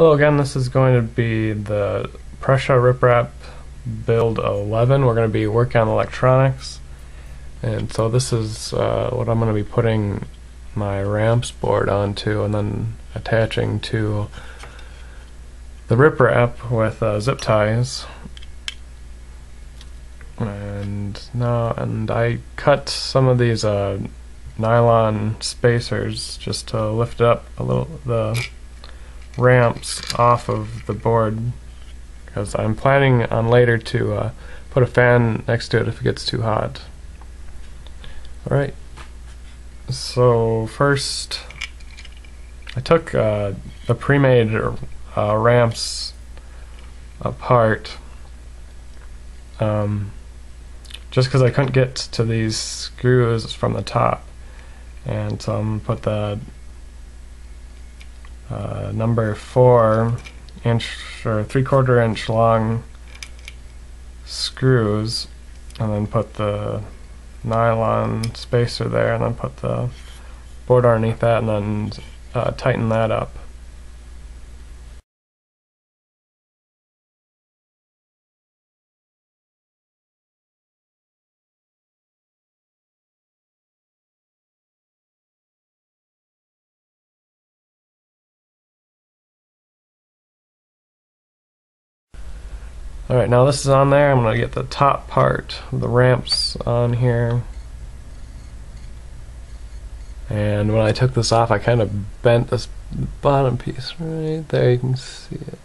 Hello again, this is going to be the Prusa RepRap build 11. We're going to be working on electronics. And so this is uh, what I'm going to be putting my ramps board onto and then attaching to the RepRap with uh, zip ties. And now, and I cut some of these uh, nylon spacers just to lift up a little the ramps off of the board because I'm planning on later to uh, put a fan next to it if it gets too hot. Alright, so first I took uh, the pre-made uh, ramps apart um, just because I couldn't get to these screws from the top and so I'm to put the uh, number four inch or three quarter inch long screws and then put the nylon spacer there and then put the board underneath that and then uh, tighten that up. Alright, now this is on there. I'm going to get the top part of the ramps on here. And when I took this off, I kind of bent this bottom piece right there. You can see it.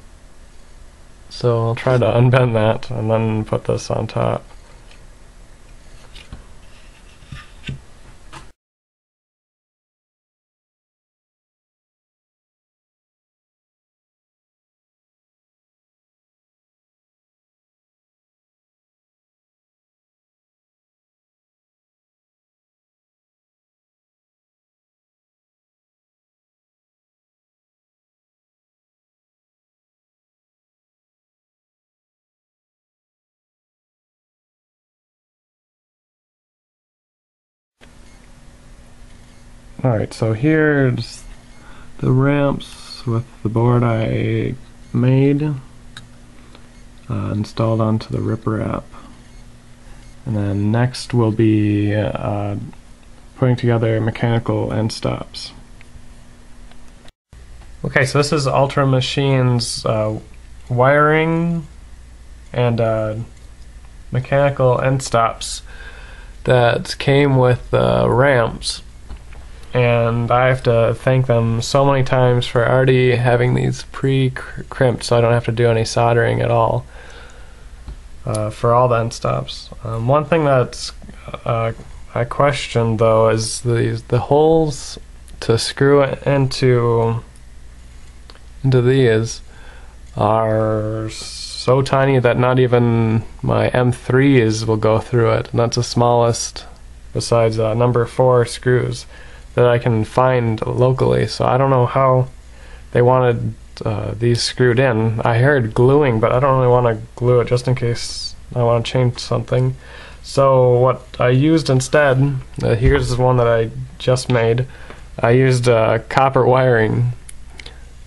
So I'll try to unbend that and then put this on top. Alright, so here's the ramps with the board I made uh, installed onto the RepRap. And then next will be uh, putting together mechanical end stops. Okay, so this is UltiMachine uh, wiring and uh, mechanical end stops that came with uh, ramps and I have to thank them so many times for already having these pre-crimped so I don't have to do any soldering at all uh, for all the end stops. Um, one thing that's uh, I questioned though is the the holes to screw into into these are so tiny that not even my M3s will go through it and that's the smallest besides uh, number 4 screws that I can find locally. So I don't know how they wanted uh, these screwed in. I heard gluing, but I don't really want to glue it just in case I want to change something. So what I used instead, uh, here's one that I just made. I used uh, copper wiring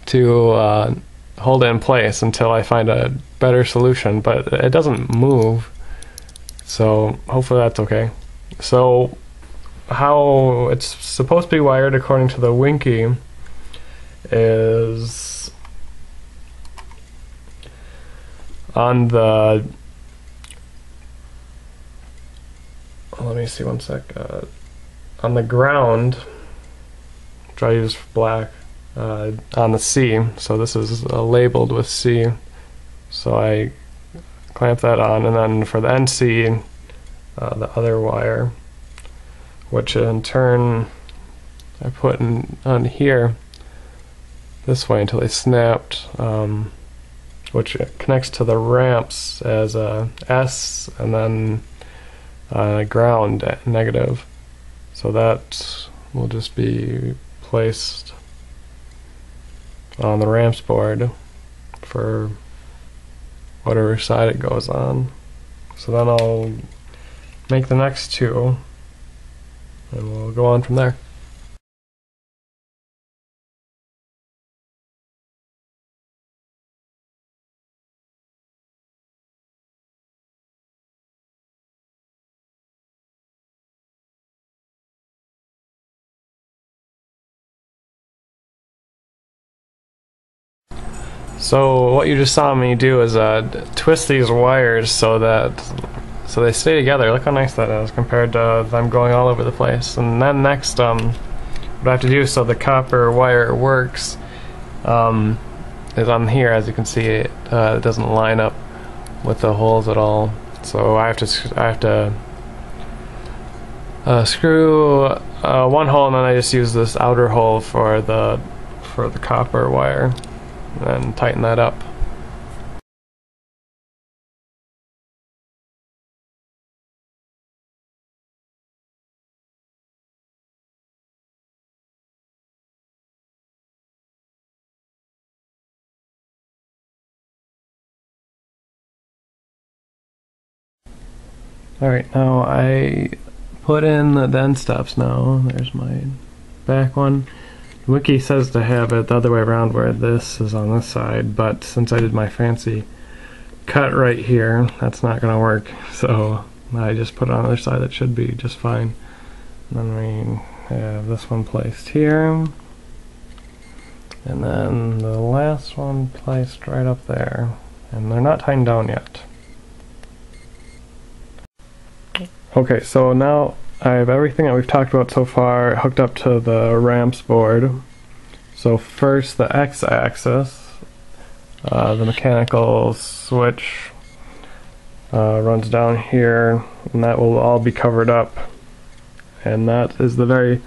to uh, hold it in place until I find a better solution, but it doesn't move. So hopefully that's okay. So how it's supposed to be wired according to the wiki is on the let me see one sec uh, on the ground try to use black uh, on the C. So this is uh, labeled with C. So I clamp that on and then for the NC uh, the other wire which in turn I put in on here this way until they snapped, um, which connects to the ramps as a S and then uh, ground negative. So that will just be placed on the ramps board for whatever side it goes on. So then I'll make the next two and we'll go on from there. So what you just saw me do is uh, twist these wires so that so they stay together. Look how nice that is compared to them going all over the place. And then next, um, what I have to do so the copper wire works um, is on here. As you can see, it, uh, it doesn't line up with the holes at all. So I have to I have to uh, screw uh, one hole, and then I just use this outer hole for the for the copper wire, and tighten that up. Alright, now I put in the end stops now. There's my back one. Wiki says to have it the other way around where this is on this side, but since I did my fancy cut right here, that's not going to work. So I just put it on the other side. That should be just fine. And then we have this one placed here. And then the last one placed right up there. And they're not tightened down yet. Okay, so now I have everything that we've talked about so far hooked up to the ramps board. So first the x-axis, uh, the mechanical switch uh, runs down here and that will all be covered up. And that is the very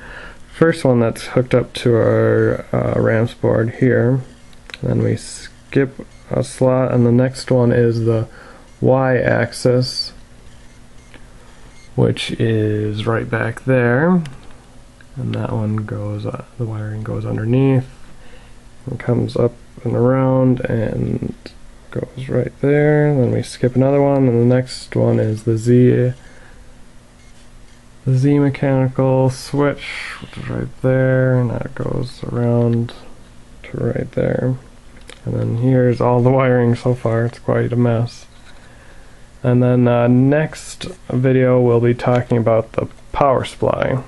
first one that's hooked up to our uh, ramps board here. And then we skip a slot and the next one is the y-axis which is right back there. And that one goes uh, the wiring goes underneath and comes up and around and goes right there. Then we skip another one and the next one is the Z the Z mechanical switch which is right there. And that goes around to right there. And then here's all the wiring so far. It's quite a mess and then uh, next video we'll be talking about the power supply.